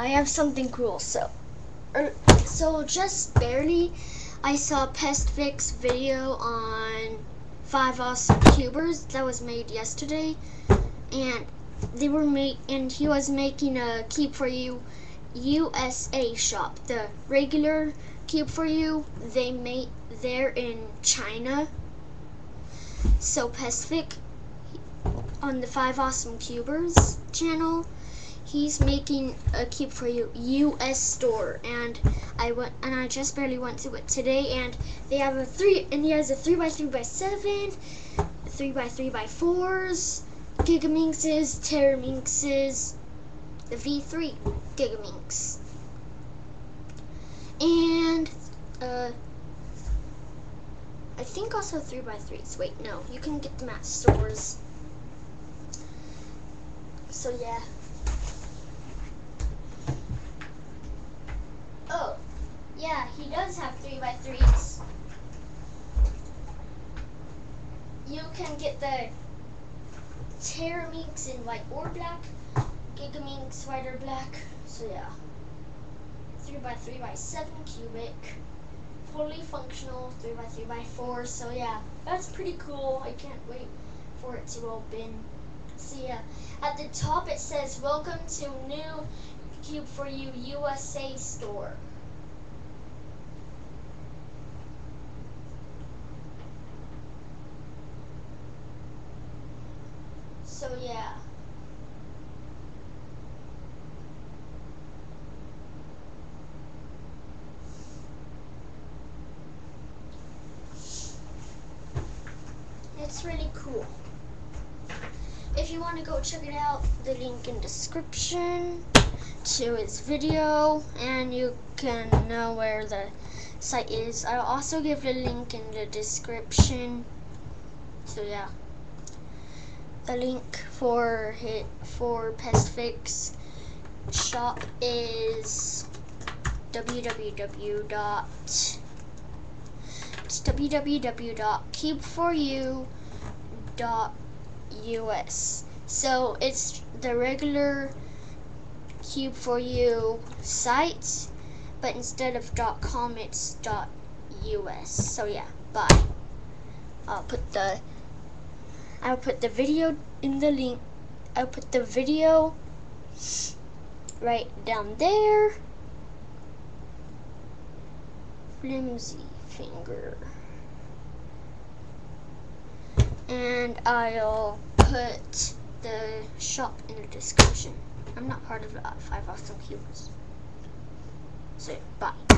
I have something cool. So, er, so just barely, I saw Pest video on five awesome cubers that was made yesterday, and they were make and he was making a Cube for You USA shop. The regular cube for you they made there in China. So Pestvic on the Five Awesome Cubers channel he's making a cube for you US store and I went and I just barely went to it today and they have a three and he has a three by three by seven, three by three by fours, Gigaminxes, Terraminxes, the V3 Gigaminx. And uh I think also three by threes. Wait, no, you can get them at stores. So yeah. Oh, yeah, he does have three by threes. You can get the Terraminx in white or black, Gigaminx white or black. So yeah, three by three by seven cubic, fully functional three by three by four. So yeah, that's pretty cool. I can't wait for it to open. So yeah, at the top it says welcome to new Cube for You USA store. So yeah. It's really cool. If you want to go check it out, the link in description to his video and you can know where the site is. I'll also give the link in the description. So yeah. The link for hit for Pestvic's shop is www dot it's www.cube4you.us. So it's the regular Cube for You site, but instead of dot .com, it's dot .us. So yeah, bye. I'll put the I'll put the video in the link. I'll put the video right down there. Flimsy finger. And I'll put the shop in the description. I'm not part of the Five Awesome Cubers. So, bye.